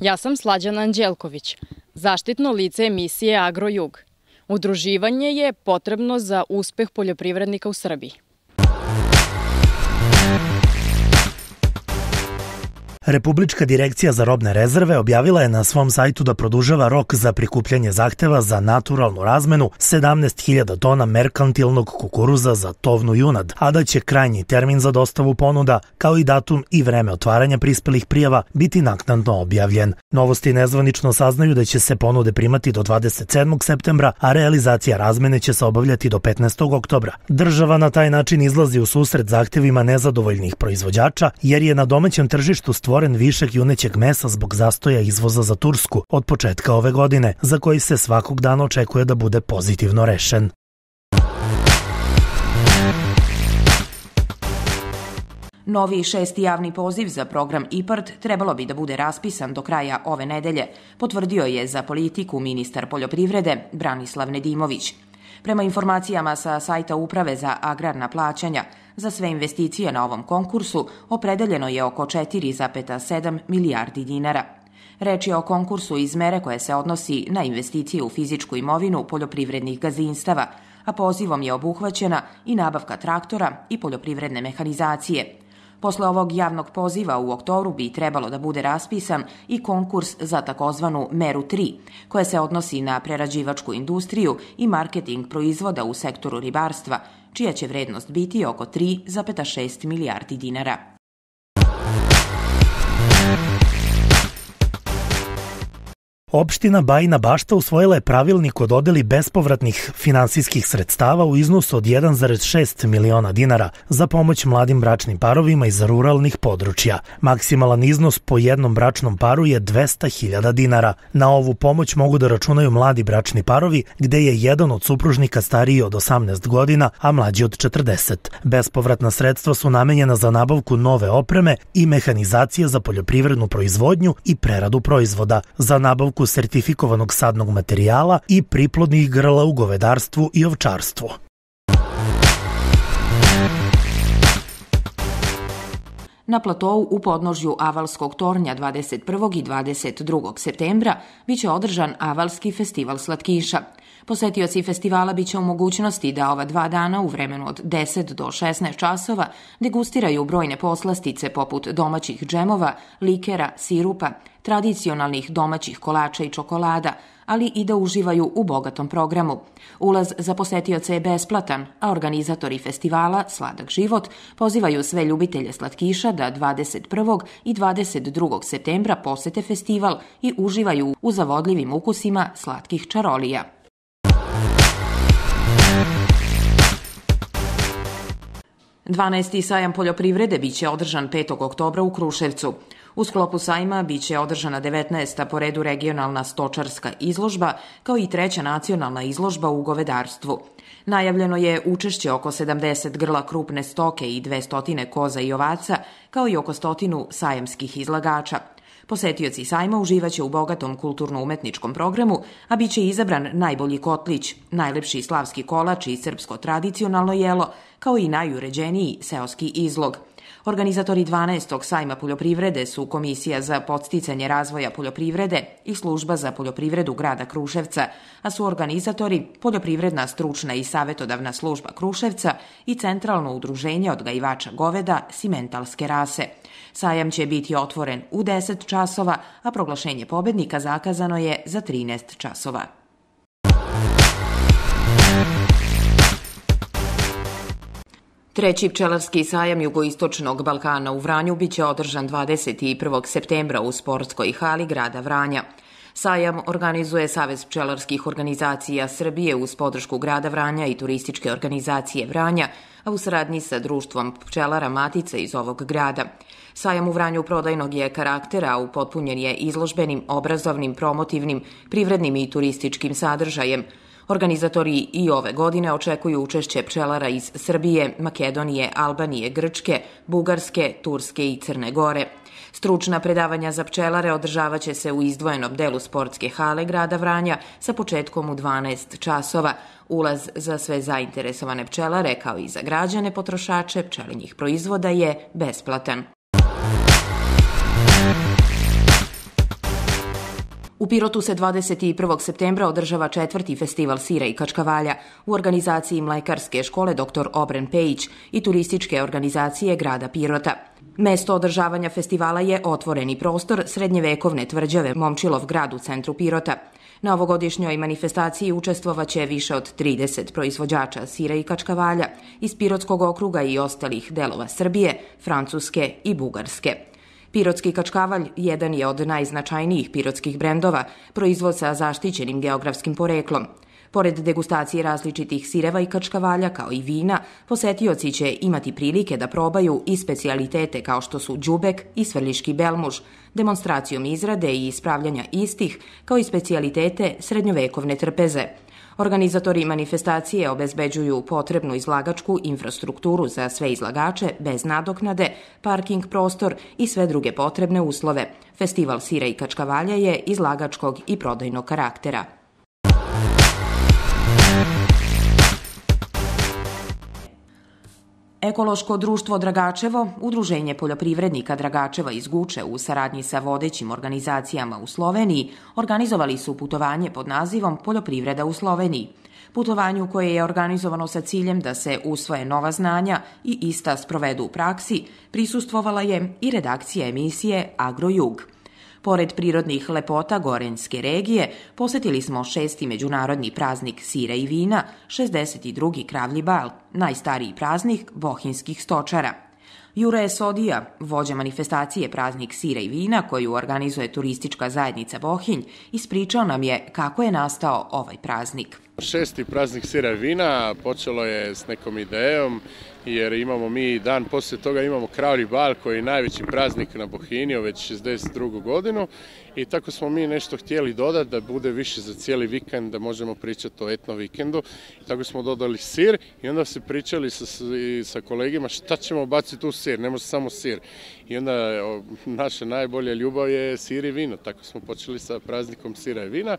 Ja sam Slađana Anđelković, zaštitno lice emisije Agrojug. Udruživanje je potrebno za uspeh poljoprivrednika u Srbiji. Republička direkcija za robne rezerve objavila je na svom sajtu da produžava rok za prikupljanje zahteva za naturalnu razmenu 17.000 tona merkantilnog kukuruza za tovnu junad, a da će krajnji termin za dostavu ponuda, kao i datum i vreme otvaranja prispelih prijava, biti naknadno objavljen. Novosti nezvanično saznaju da će se ponude primati do 27. septembra, a realizacija razmene će se obavljati do 15. oktobra. Država na taj način izlazi u susret zahtevima nezadovoljnih proizvođača, jer je na domaćem tržištu stvoren stvoren višak junećeg mesa zbog zastoja izvoza za Tursku od početka ove godine, za koji se svakog dana očekuje da bude pozitivno rešen. Novi šesti javni poziv za program IPART trebalo bi da bude raspisan do kraja ove nedelje, potvrdio je za politiku ministar poljoprivrede Branislav Nedimović. Prema informacijama sa sajta Uprave za agrarna plaćanja, za sve investicije na ovom konkursu opredeljeno je oko 4,7 milijardi dinara. Reč je o konkursu iz mere koje se odnosi na investicije u fizičku imovinu poljoprivrednih gazinstava, a pozivom je obuhvaćena i nabavka traktora i poljoprivredne mehanizacije – Posle ovog javnog poziva u oktobru bi trebalo da bude raspisan i konkurs za takozvanu Meru 3, koja se odnosi na prerađivačku industriju i marketing proizvoda u sektoru ribarstva, čija će vrednost biti oko 3,6 milijardi dinara. Opština Bajina Bašta usvojila je pravilnik o dodeli bespovratnih finansijskih sredstava u iznosu od 1,6 miliona dinara za pomoć mladim bračnim parovima iz ruralnih područja. Maksimalan iznos po jednom bračnom paru je 200.000 dinara. Na ovu pomoć mogu da računaju mladi bračni parovi gde je jedan od supružnika stariji od 18 godina, a mlađi od 40. Bespovratna sredstva su namenjena za nabavku nove opreme i mehanizacije za poljoprivrednu proizvodnju i preradu proizvoda, za nabavku nabavku sertifikovanog sadnog materijala i priplodnih grla u govedarstvu i ovčarstvu. Na platovu u podnožju Avalskog tornja 21. i 22. septembra biće održan Avalski festival slatkiša. Posetioci festivala biće u mogućnosti da ova dva dana u vremenu od 10 do 16 časova degustiraju brojne poslastice poput domaćih džemova, likera, sirupa, tradicionalnih domaćih kolača i čokolada, ali i da uživaju u bogatom programu. Ulaz za posetioce je besplatan, a organizatori festivala Sladak život pozivaju sve ljubitelje slatkiša da 21. i 22. septembra posete festival i uživaju u zavodljivim ukusima slatkih čarolija. 12. sajam poljoprivrede biće održan 5. oktobra u Kruševcu. U sklopu sajma biće održana 19. po redu regionalna stočarska izložba, kao i treća nacionalna izložba u govedarstvu. Najavljeno je učešće oko 70 grla krupne stoke i 200 koza i ovaca, kao i oko stotinu sajamskih izlagača. Posetioci sajma uživaće u bogatom kulturno-umetničkom programu, a bit će izabran najbolji kotlić, najlepši slavski kolač i srpsko tradicionalno jelo, kao i najuređeniji seoski izlog – Organizatori 12. sajma poljoprivrede su Komisija za podsticanje razvoja poljoprivrede i Služba za poljoprivredu grada Kruševca, a su organizatori Poljoprivredna stručna i savetodavna služba Kruševca i Centralno udruženje odgajivača goveda Simentalske rase. Sajam će biti otvoren u 10 časova, a proglašenje pobednika zakazano je za 13 časova. Treći pčelarski sajam jugoistočnog Balkana u Vranju biće održan 21. septembra u sportskoj hali grada Vranja. Sajam organizuje Savez pčelarskih organizacija Srbije uz podršku grada Vranja i turističke organizacije Vranja, a u saradnji sa društvom pčelara Matice iz ovog grada. Sajam u Vranju prodajnog je karaktera, upotpunjen je izložbenim, obrazovnim, promotivnim, privrednim i turističkim sadržajem – Organizatori i ove godine očekuju učešće pčelara iz Srbije, Makedonije, Albanije, Grčke, Bugarske, Turske i Crne Gore. Stručna predavanja za pčelare održavaće se u izdvojenom delu sportske hale grada Vranja sa početkom u 12 časova. Ulaz za sve zainteresovane pčelare kao i za građane potrošače pčelinjih proizvoda je besplatan. U Pirotu se 21. septembra održava četvrti festival sira i kačkavalja u organizaciji Mlekarske škole dr. Obren Pejić i turističke organizacije grada Pirota. Mesto održavanja festivala je otvoreni prostor srednjevekovne tvrđave Momčilov grad u centru Pirota. Na ovogodišnjoj manifestaciji učestvovaće više od 30 proizvođača sira i kačkavalja iz Pirotskog okruga i ostalih delova Srbije, Francuske i Bugarske. Pirotski kačkavalj jedan je od najznačajnijih pirotskih brendova, proizvod sa zaštićenim geografskim poreklom. Pored degustacije različitih sireva i kačkavalja kao i vina, posetioci će imati prilike da probaju i specijalitete kao što su džubek i svrliški belmuž, demonstracijom izrade i ispravljanja istih, kao i specijalitete srednjovekovne trpeze – Organizatori manifestacije obezbeđuju potrebnu izlagačku infrastrukturu za sve izlagače bez nadoknade, parking prostor i sve druge potrebne uslove. Festival sira i kačkavalja je izlagačkog i prodajnog karaktera. Ekološko društvo Dragačevo, Udruženje poljoprivrednika Dragačeva iz Guče u saradnji sa vodećim organizacijama u Sloveniji, organizovali su putovanje pod nazivom Poljoprivreda u Sloveniji. Putovanju koje je organizovano sa ciljem da se usvoje nova znanja i ista sprovedu u praksi, prisustvovala je i redakcija emisije Agrojug. Pored prirodnih lepota Gorenjske regije, posetili smo šesti međunarodni praznik sira i vina, 62. kravlji bal, najstariji praznik bohinskih stočara. Jure Sodija, vođa manifestacije Praznik sira i vina koju organizuje turistička zajednica Bohinj, ispričao nam je kako je nastao ovaj praznik. Šesti praznik sira i vina počelo je s nekom idejom jer imamo mi dan posle toga imamo Kravlji bal koji je najveći praznik na Bohinju već 62. godinu. I tako smo mi nešto htjeli dodati da bude više za cijeli vikend da možemo pričati o etno vikendu. I tako smo dodali sir i onda se pričali sa, sa kolegima šta ćemo baciti u sir, ne može samo sir. I onda naša najbolja ljubav je sir i vino, tako smo počeli sa praznikom sira i vina.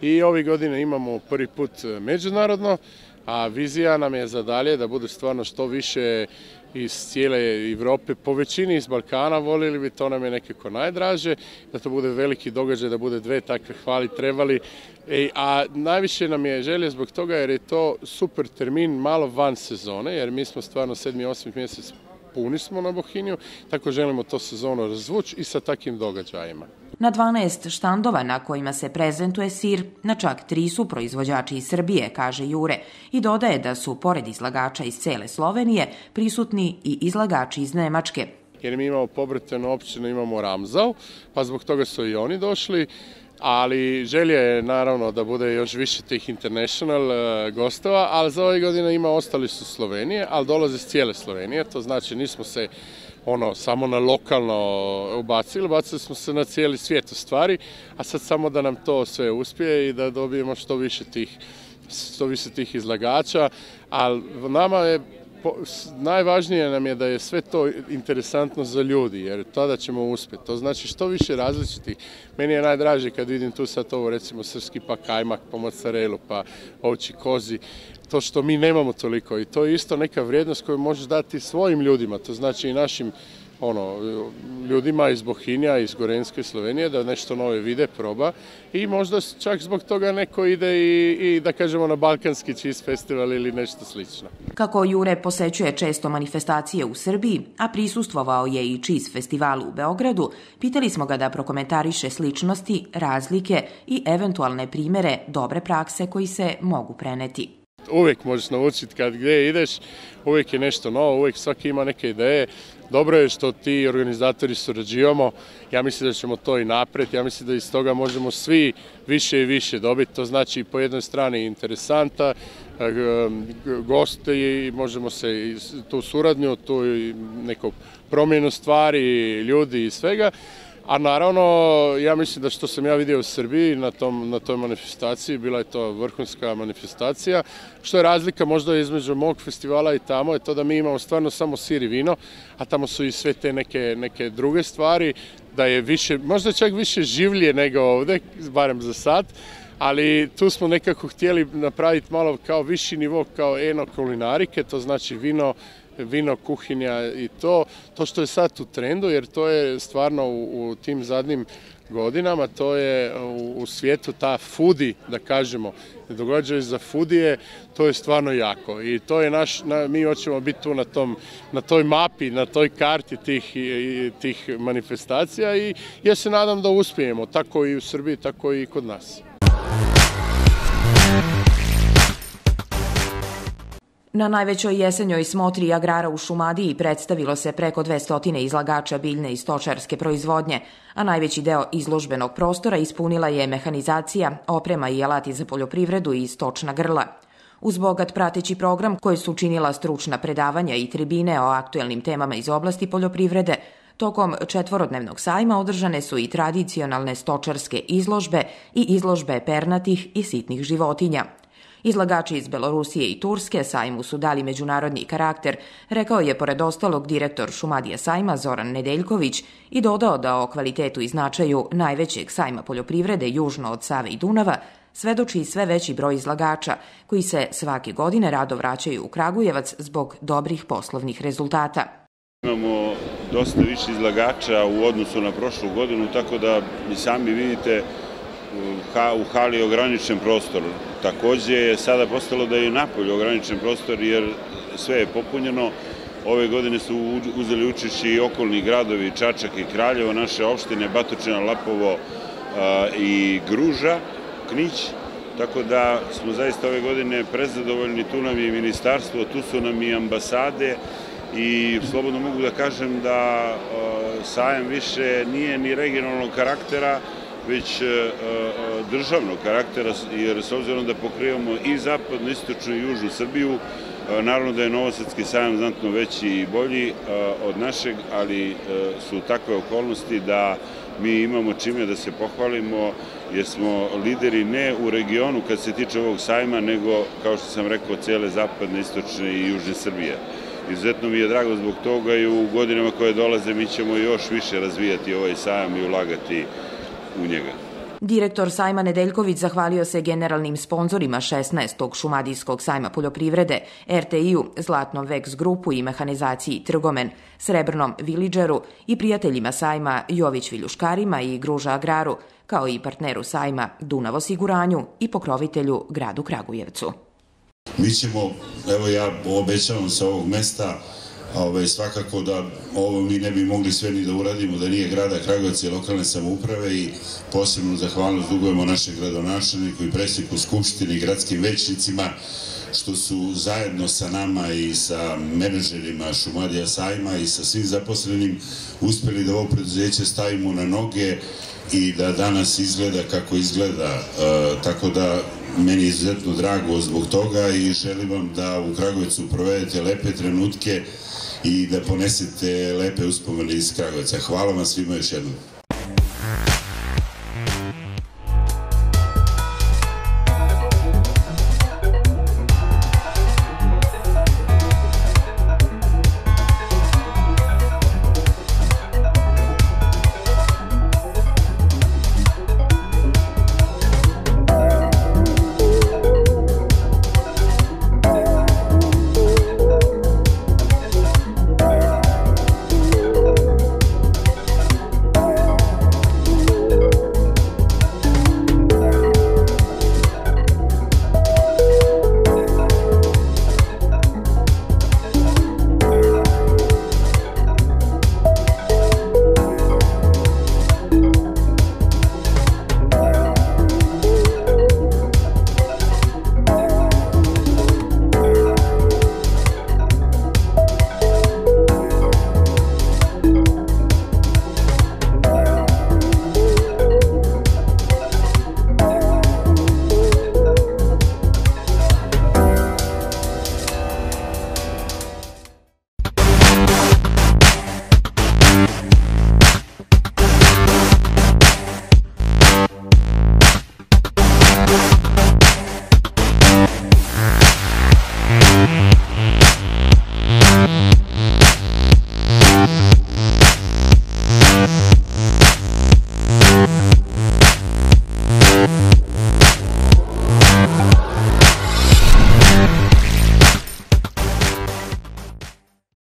I ove godine imamo prvi put međunarodno a vizija nam je za da bude stvarno što više iz cijele Evrope, po većini iz Balkana volili bi, to nam je nekako najdraže, da to bude veliki događaj, da bude dve takve hvali trebali, e, a najviše nam je želje zbog toga jer je to super termin malo van sezone, jer mi smo stvarno 7. i 8. mjesec puni smo na Bohinju, tako želimo to sezono razvući i sa takim događajima. Na 12 štandova na kojima se prezentuje sir, na čak tri su proizvođači iz Srbije, kaže Jure, i dodaje da su, pored izlagača iz cele Slovenije, prisutni i izlagači iz Nemačke. Jer mi imamo pobretenu općinu, imamo Ramzal, pa zbog toga su i oni došli, ali želje je naravno da bude još više tih international uh, gostova, ali za ove godine ima ostali su Slovenije, ali dolaze iz cijele Slovenije, to znači nismo se ono samo na lokalno ubacili, bacili smo se na cijeli svijet u stvari, a sad samo da nam to sve uspije i da dobijemo što više tih što više tih izlagača, ali nama je po, najvažnije nam je da je sve to interesantno za ljudi, jer tada ćemo uspjeti. To znači što više različitih. Meni je najdraže kad vidim tu sad ovo, recimo, srski pa kajmak, pa mozzarelu, pa ovči kozi, to što mi nemamo toliko i to je isto neka vrijednost koju možeš dati svojim ljudima, to znači i našim ono, ljudima iz Bohinja, iz Gorenske Slovenije, da nešto nove vide, proba i možda čak zbog toga neko ide i, i da kažemo na Balkanski čist festival ili nešto slično. Kako Jure posećuje često manifestacije u Srbiji, a prisustvovao je i čist festivalu u Beogradu, pitali smo ga da prokomentariše sličnosti, razlike i eventualne primere dobre prakse koji se mogu preneti uvijek možeš naučiti kad gdje ideš, uvijek je nešto novo, uvijek svaki ima neke ideje. Dobro je što ti organizatori surađivamo, ja mislim da ćemo to i napred, ja mislim da iz toga možemo svi više i više dobiti, to znači po jednoj strani interesanta, eh, goste i možemo se tu suradnju, tu neku promjenu stvari, ljudi i svega, A naravno, ja mislim da što sam ja vidio u Srbiji na, tom, na toj manifestaciji, bila je to vrhunska manifestacija. Što je razlika možda između mog festivala i tamo je to da mi imamo stvarno samo sir i vino, a tamo su i sve te neke, neke druge stvari, da je više, možda čak više življe nego ovde, barem za sad, ali tu smo nekako htjeli napraviti malo kao viši nivo kao eno kulinarike, to znači vino, vino, kuhinja i to, to što je sad u trendu, jer to je stvarno u, u tim zadnjim godinama, to je u, u svijetu ta fudi, da kažemo, događaju za fudije, to je stvarno jako i to je naš, na, mi hoćemo biti tu na, tom, na toj mapi, na toj karti tih, tih manifestacija i ja se nadam da uspijemo, tako i u Srbiji, tako i kod nas. Na najvećoj jesenjoj smotri agrara u Šumadiji predstavilo se preko 200 izlagača biljne i stočarske proizvodnje, a najveći deo izložbenog prostora ispunila je mehanizacija, oprema i alati za poljoprivredu i stočna grla. Uz bogat prateći program koji su činila stručna predavanja i tribine o aktuelnim temama iz oblasti poljoprivrede, Tokom četvorodnevnog sajma održane su i tradicionalne stočarske izložbe i izložbe pernatih i sitnih životinja – Izlagači iz Belorusije i Turske sajmu su dali međunarodni karakter, rekao je pored ostalog direktor Šumadija sajma Zoran Nedeljković i dodao da o kvalitetu i značaju najvećeg sajma poljoprivrede južno od Save i Dunava svedoči sve veći broj izlagača koji se svake godine rado vraćaju u Kragujevac zbog dobrih poslovnih rezultata. Imamo dosta više izlagača u odnosu na prošlu godinu, tako da i sami vidite u hali ograničen prostor. Takođe je sada postalo da je i napolje ograničen prostor jer sve je popunjeno. Ove godine su uzeli učešće i okolni gradovi Čačak i Kraljevo, naše opštine Batočina, Lapovo i Gruža, Knić, tako da smo zaista ove godine prezadovoljni, tu nam je ministarstvo, tu su nam i ambasade i slobodno mogu da kažem da sajam više nije ni regionalnog karaktera, već e, e, državnog karaktera, jer s obzirom da pokrivamo i zapadnu, istočnu i južnu Srbiju, e, naravno da je Novosadski sajam znatno veći i bolji od našeg, ali su takve okolnosti da mi imamo čime da se pohvalimo, jer smo lideri ne u regionu kad se tiče ovog sajma, nego, kao što sam rekao, cele zapadne, istočne i južne Srbije. Izuzetno mi je drago zbog toga i u godinama koje dolaze mi ćemo još više razvijati ovaj sajam i ulagati u njega. Direktor sajma Nedeljković zahvalio se generalnim sponzorima 16. šumadijskog sajma poljoprivrede, RTI-u, Zlatnom Vex grupu i mehanizaciji Trgomen, Srebrnom Viliđeru i prijateljima sajma Jović Viljuškarima i Gruža Agraru, kao i partneru sajma Dunav osiguranju i pokrovitelju gradu Kragujevcu. Mi ćemo, evo ja obećavam sa ovog mesta, Ove, svakako da ovo mi ne bi mogli sve ni da uradimo da nije grada Kragovac i lokalne samouprave i posebnu zahvalnost dugujemo našem gradonačelniku i predsjedniku Skupštine i gradskim većnicima što su zajedno sa nama i sa menadžerima Šumadija sajma i sa svim zaposlenim uspeli da ovo preduzeće stavimo na noge i da danas izgleda kako izgleda. E, tako da meni je izuzetno drago zbog toga i želim vam da u Kragovicu provedete lepe trenutke i da ponesete lepe uspomene iz Kragovica. Hvala vam svima još jednom.